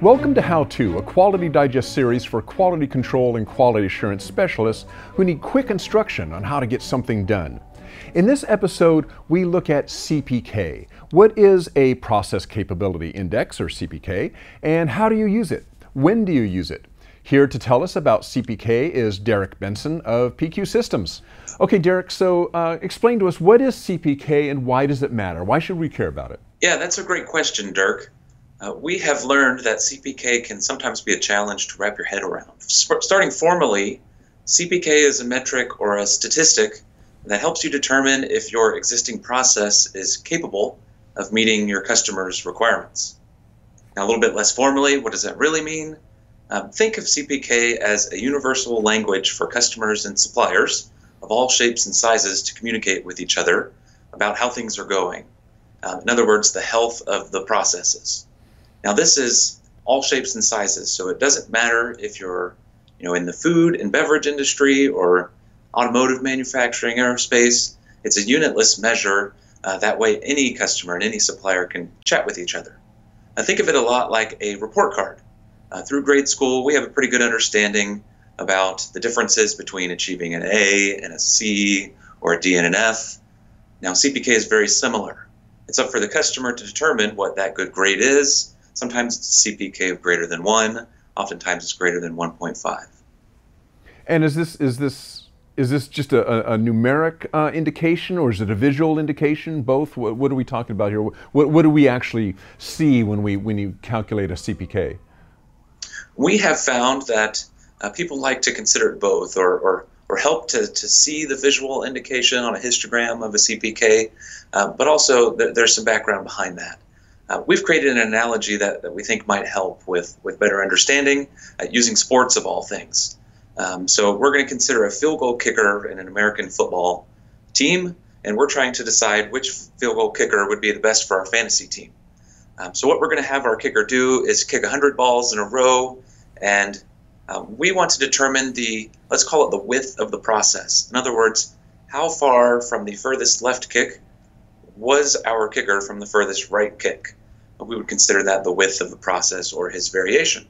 Welcome to How To, a Quality Digest series for quality control and quality assurance specialists who need quick instruction on how to get something done. In this episode, we look at CPK. What is a Process Capability Index, or CPK, and how do you use it? When do you use it? Here to tell us about CPK is Derek Benson of PQ Systems. Okay, Derek, so uh, explain to us what is CPK and why does it matter? Why should we care about it? Yeah, that's a great question, Dirk. Uh, we have learned that CPK can sometimes be a challenge to wrap your head around. Sp- starting formally, CPK is a metric or a statistic that helps you determine if your existing process is capable of meeting your customer's requirements. Now, a little bit less formally, what does that really mean? Um, think of CPK as a universal language for customers and suppliers of all shapes and sizes to communicate with each other about how things are going. Um, in other words, the health of the processes. Now, this is all shapes and sizes, so it doesn't matter if you're, you know, in the food and beverage industry or automotive manufacturing, aerospace. It's a unitless measure. Uh, that way, any customer and any supplier can chat with each other. I think of it a lot like a report card. Uh, through grade school, we have a pretty good understanding about the differences between achieving an A and a C or a D and an F. Now, CPK is very similar. It's up for the customer to determine what that good grade is Sometimes it's CPK of greater than 1, oftentimes it's greater than 1.5. And is this is this is this just a, a numeric uh, indication or is it a visual indication? Both? What, what, are we talking about here? What, what do we actually see when we when you calculate a CPK? We have found that uh, people like to consider it both or, or, or help to, to see the visual indication on a histogram of a CPK, uh, but also th- there's some background behind that. Uh, we've created an analogy that, that we think might help with, with better understanding uh, using sports of all things. Um, so we're going to consider a field goal kicker in an American football team, and we're trying to decide which field goal kicker would be the best for our fantasy team. Um, so what we're going to have our kicker do is kick 100 balls in a row, and um, we want to determine the, let's call it the width of the process. In other words, how far from the furthest left kick was our kicker from the furthest right kick. We would consider that the width of the process or his variation.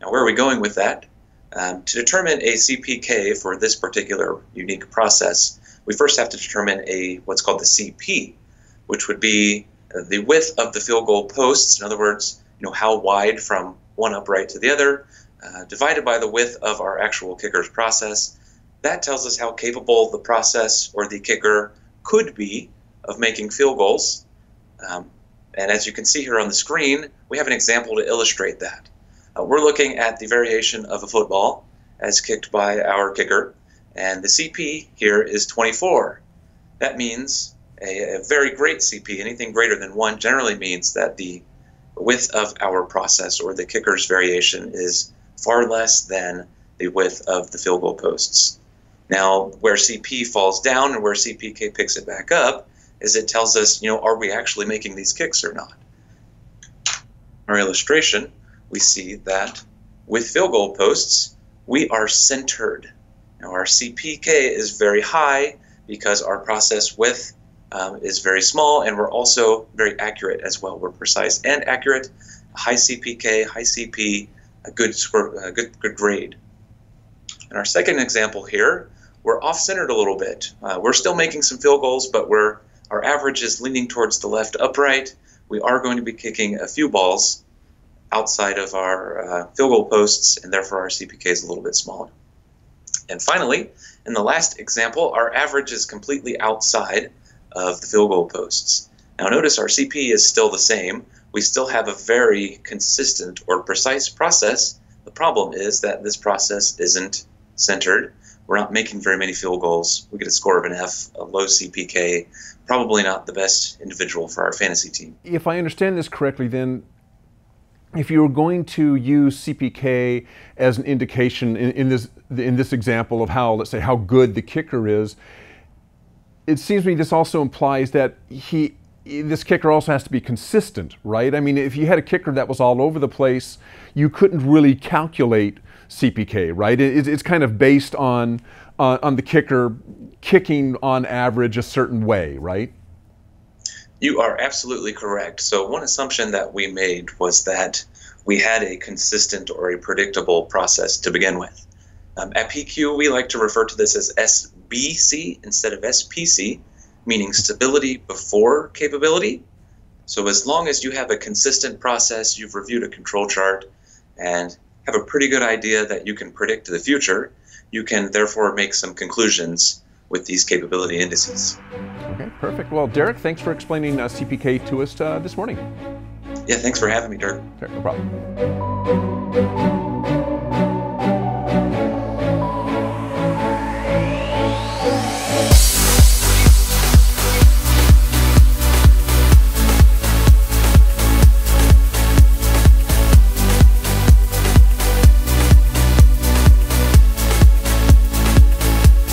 Now, where are we going with that? Um, to determine a CPK for this particular unique process, we first have to determine a what's called the CP, which would be the width of the field goal posts. In other words, you know how wide from one upright to the other, uh, divided by the width of our actual kicker's process. That tells us how capable the process or the kicker could be of making field goals. Um, and as you can see here on the screen, we have an example to illustrate that. Uh, we're looking at the variation of a football as kicked by our kicker, and the CP here is 24. That means a, a very great CP, anything greater than 1, generally means that the width of our process or the kicker's variation is far less than the width of the field goal posts. Now, where CP falls down and where CPK picks it back up is it tells us, you know, are we actually making these kicks or not? Our illustration, we see that with field goal posts, we are centered. Now our CPK is very high because our process width um, is very small and we're also very accurate as well. We're precise and accurate, high CPK, high CP, a good, a good, good grade. In our second example here, we're off-centered a little bit. Uh, we're still making some field goals, but we're our average is leaning towards the left upright. We are going to be kicking a few balls outside of our uh, field goal posts, and therefore our CPK is a little bit smaller. And finally, in the last example, our average is completely outside of the field goal posts. Now notice our CP is still the same. We still have a very consistent or precise process. The problem is that this process isn't centered we're not making very many field goals. We get a score of an F, a low CPK, probably not the best individual for our fantasy team. If I understand this correctly, then if you were going to use CPK as an indication in, in, this in this example of how, let's say, how good the kicker is, it seems to me this also implies that he this kicker also has to be consistent, right? I mean, if you had a kicker that was all over the place, you couldn't really calculate CPK, right? it's kind of based on, uh, on the kicker kicking on average a certain way, right? You are absolutely correct. So, one assumption that we made was that we had a consistent or a predictable process to begin with. Um, at PQ, we like to refer to this as SBC instead of SPC, meaning stability before capability. So, as long as you have a consistent process, you've reviewed a control chart, and have a pretty good idea that you can predict the future, you can therefore make some conclusions with these capability indices. Okay, perfect. Well, Derek, thanks for explaining uh, CPK to us uh, this morning. Yeah, thanks for having me, Dirk. Sure, no problem.